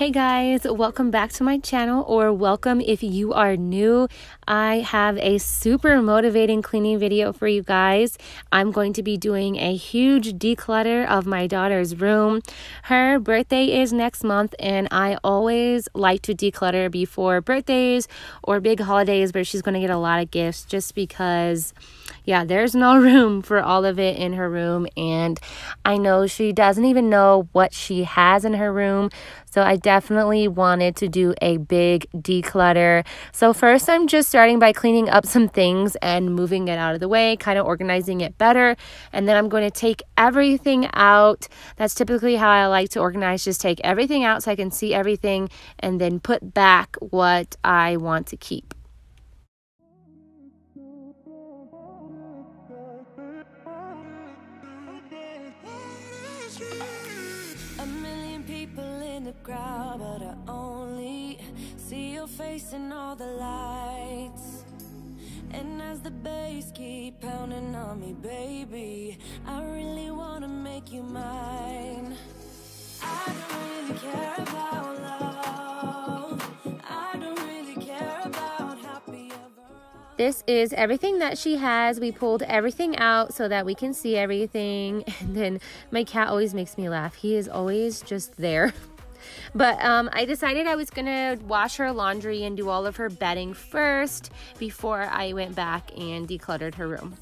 Hey guys, welcome back to my channel, or welcome if you are new. I have a super motivating cleaning video for you guys. I'm going to be doing a huge declutter of my daughter's room. Her birthday is next month, and I always like to declutter before birthdays or big holidays where she's going to get a lot of gifts just because yeah, there's no room for all of it in her room. And I know she doesn't even know what she has in her room. So I definitely wanted to do a big declutter. So first I'm just starting by cleaning up some things and moving it out of the way, kind of organizing it better. And then I'm going to take everything out. That's typically how I like to organize. Just take everything out so I can see everything and then put back what I want to keep. Bass keep pounding on me, baby, I really wanna make you mine. I don't really care about love. I don't really care about happy ever. This is everything that she has. We pulled everything out so that we can see everything. And then my cat always makes me laugh. He is always just there. But um, I decided I was gonna wash her laundry and do all of her bedding first before I went back and decluttered her room.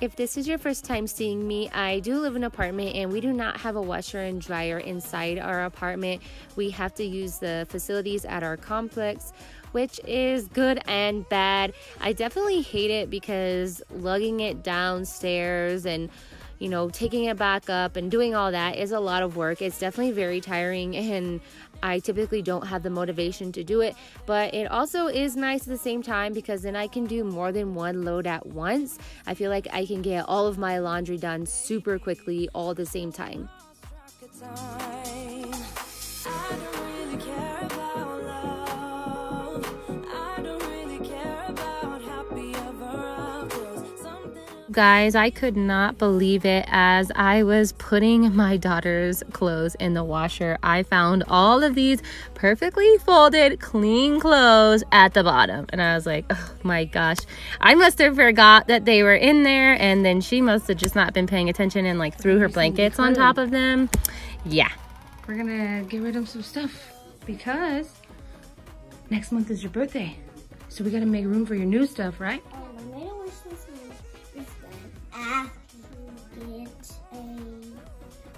If this is your first time seeing me, I do live in an apartment and we do not have a washer and dryer inside our apartment. We have to use the facilities at our complex, which is good and bad. I definitely hate it because lugging it downstairs and you know, taking it back up and doing all that is a lot of work. It's definitely very tiring and I typically don't have the motivation to do it, but it also is nice at the same time because then I can do more than one load at once. I feel like I can get all of my laundry done super quickly all the same time. Guys, I could not believe it as I was putting my daughter's clothes in the washer. I found all of these perfectly folded, clean clothes at the bottom. And I was like, oh my gosh, I must have forgot that they were in there. And then she must have just not been paying attention and like threw her blankets on top of them. Yeah. We're gonna get rid of some stuff because next month is your birthday. So we gotta make room for your new stuff, right? Oh,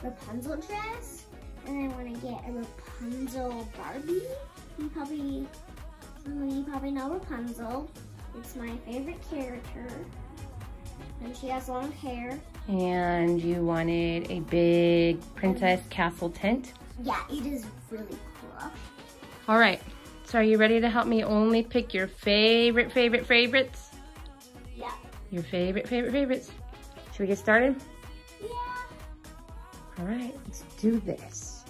Rapunzel dress. And I want to get a Rapunzel Barbie. You probably, you probably know Rapunzel. It's my favorite character. And she has long hair. And you wanted a big princess castle tent? Yeah, it is really cool. All right. So are you ready to help me only pick your favorite, favorite, favorites? Yeah. Your favorite, favorite, favorites. Should we get started? All right, let's do this.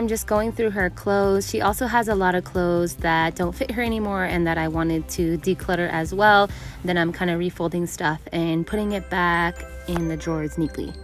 I'm just going through her clothes. She also has a lot of clothes that don't fit her anymore and that I wanted to declutter as well. Then I'm kind of refolding stuff and putting it back in the drawers neatly.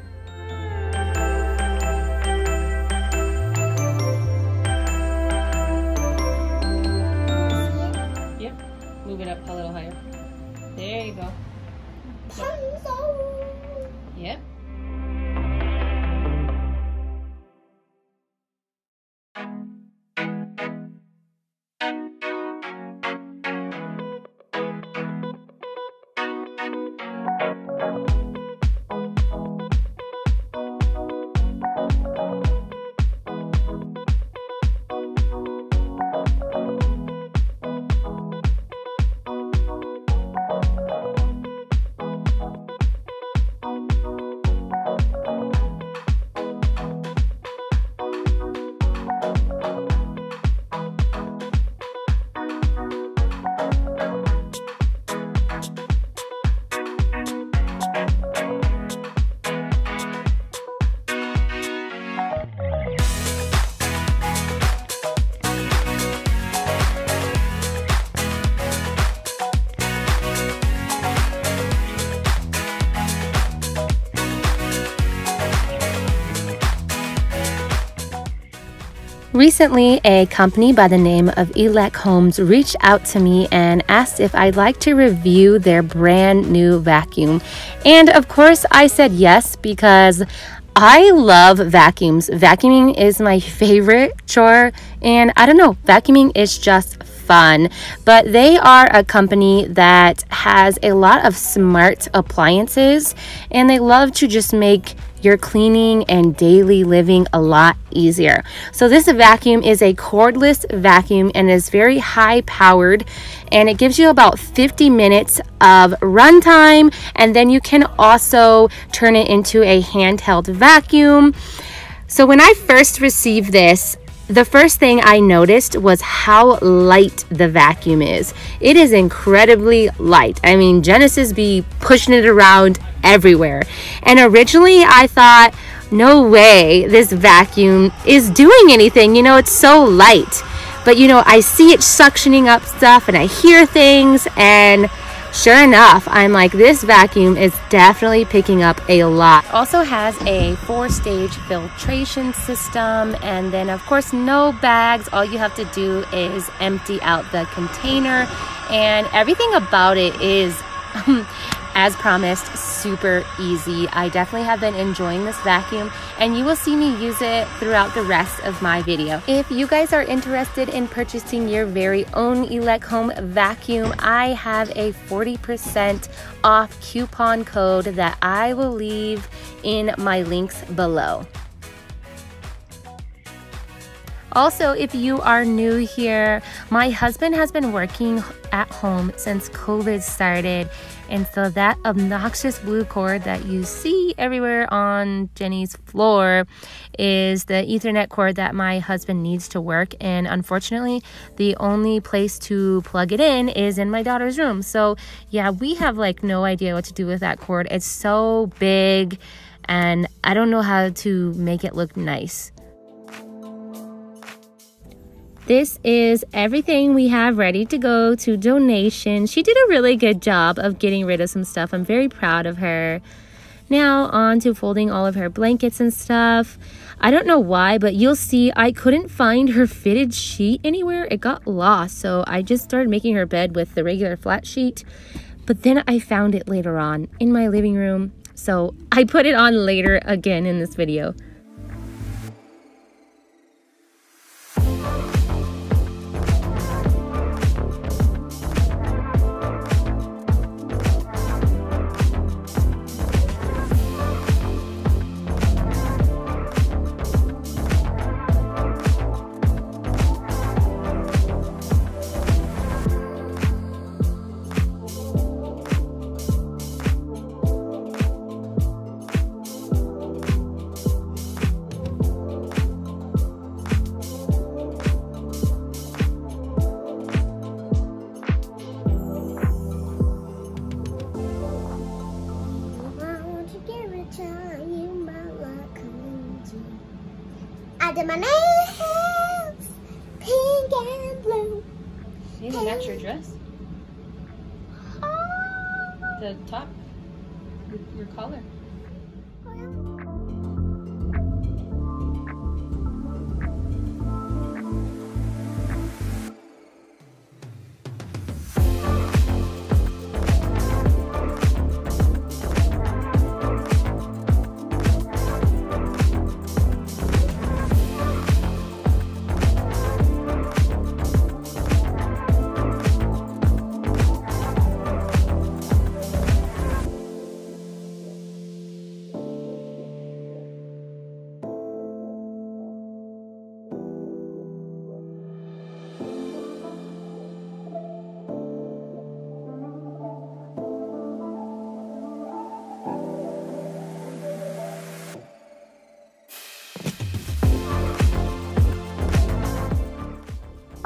Recently, a company by the name of Elechomes reached out to me and asked if I'd like to review their brand new vacuum. And of course, I said yes because I love vacuums. Vacuuming is my favorite chore, and I don't know, vacuuming is just fun. But they are a company that has a lot of smart appliances, and they love to just make your cleaning and daily living a lot easier. So this vacuum is a cordless vacuum and is very high powered and it gives you about 50 minutes of runtime and then you can also turn it into a handheld vacuum. So when I first received this, the first thing I noticed was how light the vacuum is. It is incredibly light. I mean, Genesis be pushing it around everywhere. And originally I thought, no way this vacuum is doing anything. You know, it's so light. But you know, I see it suctioning up stuff and I hear things and Sure enough, I'm like, this vacuum is definitely picking up a lot. Also has a four stage filtration system. And then of course, no bags. All you have to do is empty out the container and everything about it is as promised, super easy. I definitely have been enjoying this vacuum and you will see me use it throughout the rest of my video. If you guys are interested in purchasing your very own Elechome vacuum, I have a 40% off coupon code that I will leave in my links below. Also, if you are new here, my husband has been working at home since COVID started. And so that obnoxious blue cord that you see everywhere on Jenny's floor is the Ethernet cord that my husband needs to work. And unfortunately, the only place to plug it in is in my daughter's room. So yeah, we have like no idea what to do with that cord. It's so big and I don't know how to make it look nice. This is everything we have ready to go to donation. She did a really good job of getting rid of some stuff. I'm very proud of her. Now on to folding all of her blankets and stuff. I don't know why, but you'll see I couldn't find her fitted sheet anywhere. It got lost, so I just started making her bed with the regular flat sheet. But then I found it later on in my living room, so I put it on later again in this video.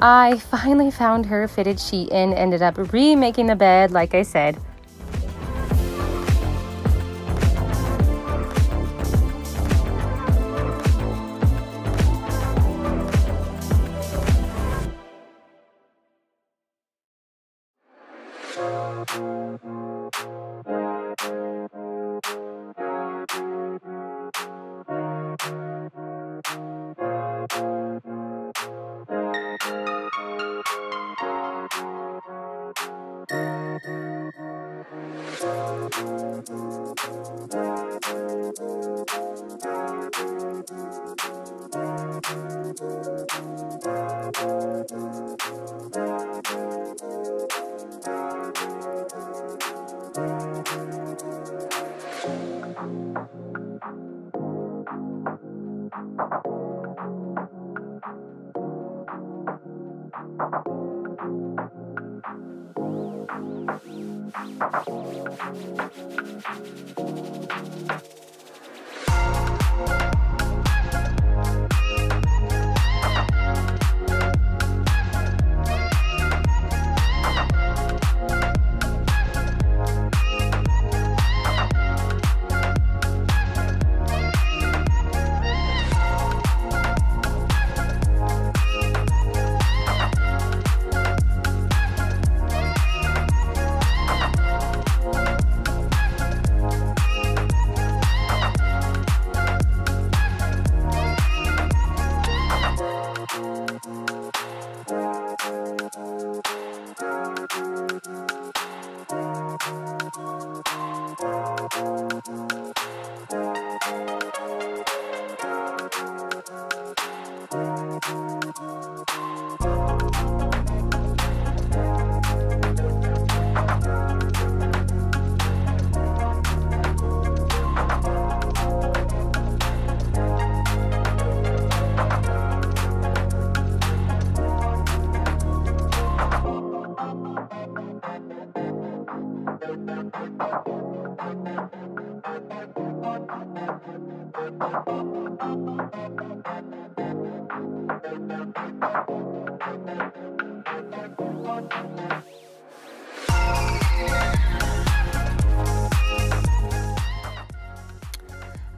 I finally found her fitted sheet and ended up remaking the bed like I said.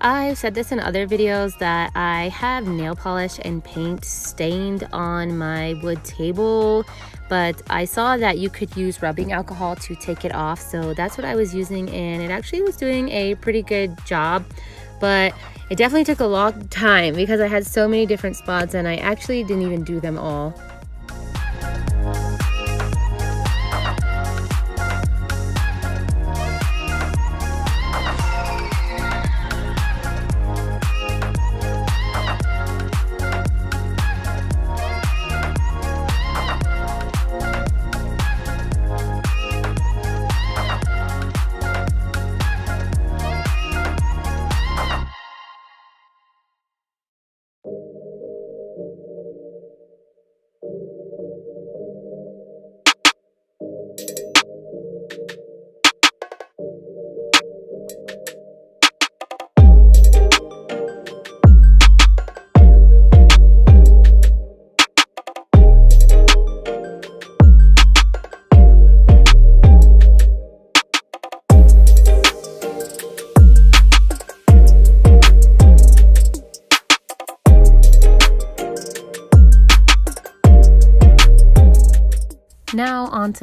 I've said this in other videos that I have nail polish and paint stained on my wood table, but I saw that you could use rubbing alcohol to take it off. So that's what I was using and it actually was doing a pretty good job, but it definitely took a long time because I had so many different spots and I actually didn't even do them all.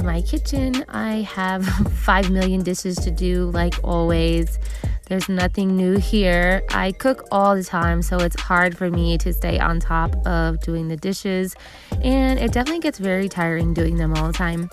My kitchen. I have 5 million dishes to do, like always. There's nothing new here. I cook all the time, so it's hard for me to stay on top of doing the dishes, and it definitely gets very tiring doing them all the time.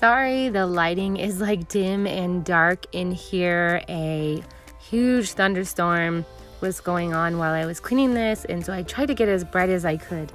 Sorry, the lighting is like dim and dark in here. A huge thunderstorm was going on while I was cleaning this, and so I tried to get as bright as I could.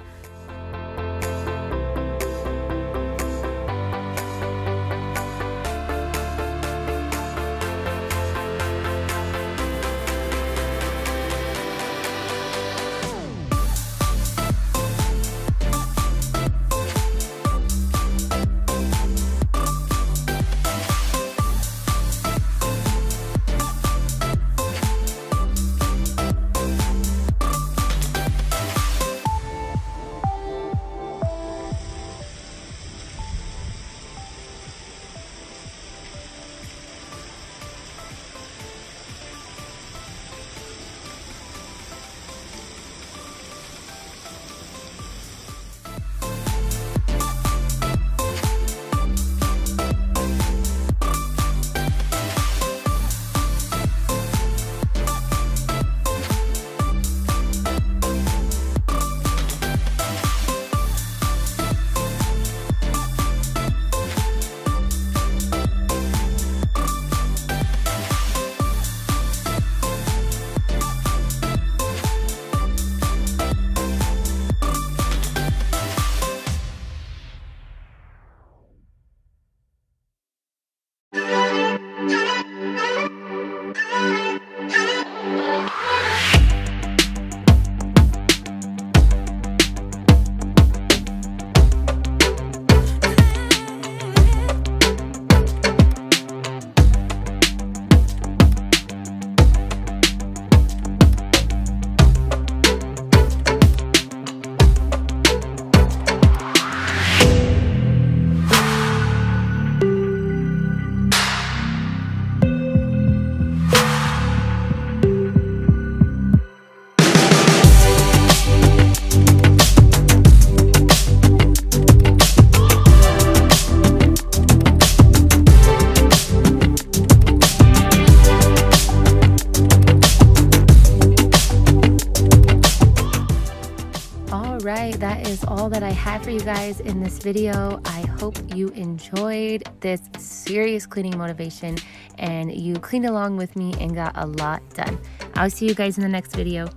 Had for you guys in this video. I hope you enjoyed this serious cleaning motivation and you cleaned along with me and got a lot done. I'll see you guys in the next video.